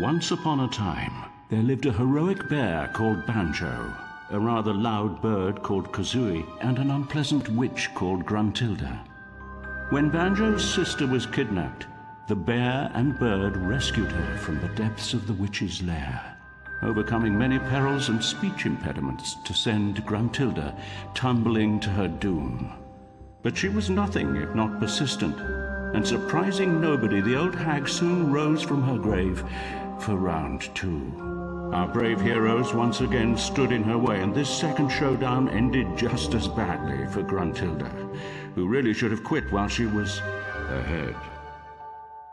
Once upon a time, there lived a heroic bear called Banjo, a rather loud bird called Kazooie, and an unpleasant witch called Gruntilda. When Banjo's sister was kidnapped, the bear and bird rescued her from the depths of the witch's lair, overcoming many perils and speech impediments to send Gruntilda tumbling to her doom. But she was nothing if not persistent, and surprising nobody, the old hag soon rose from her grave for round two. Our brave heroes once again stood in her way, and this second showdown ended just as badly for Gruntilda, who really should have quit while she was ahead.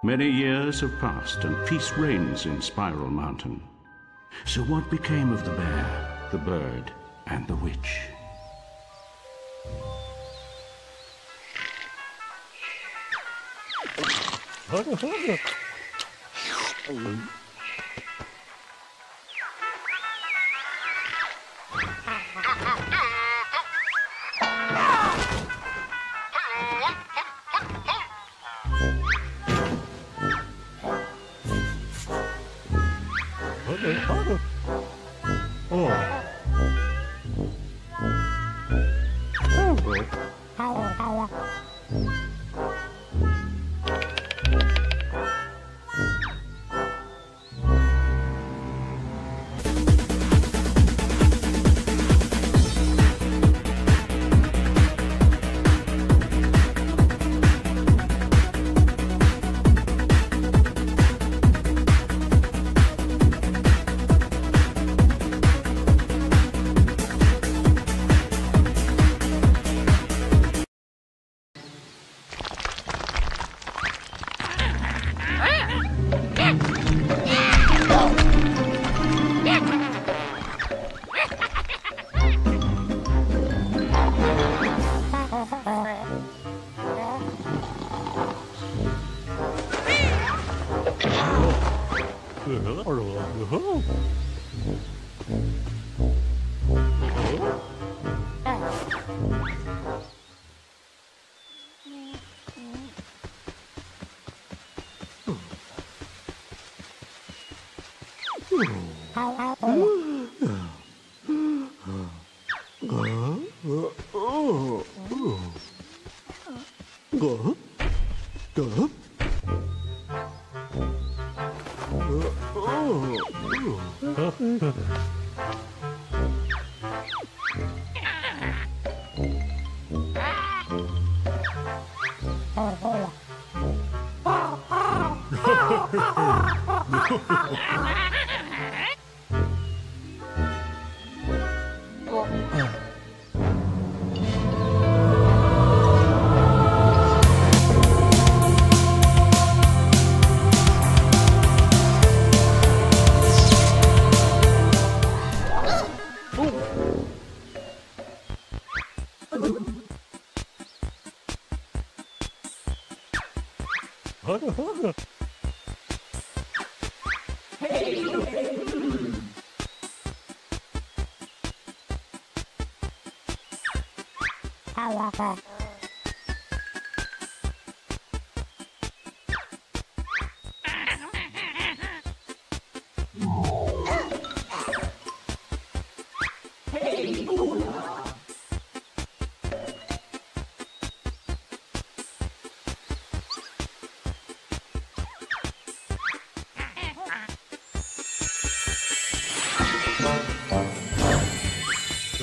Many years have passed, and peace reigns in Spiral Mountain. So what became of the bear, the bird, and the witch? Go. Ha ha ha! However.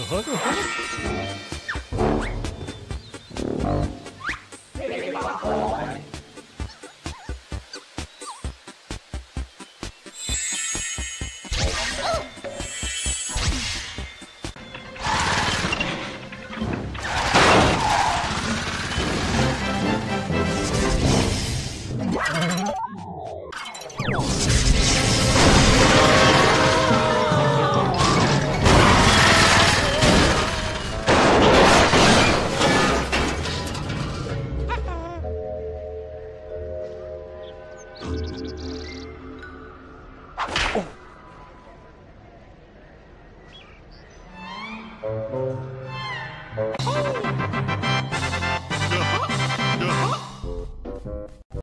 hug, a. Oh! Oh.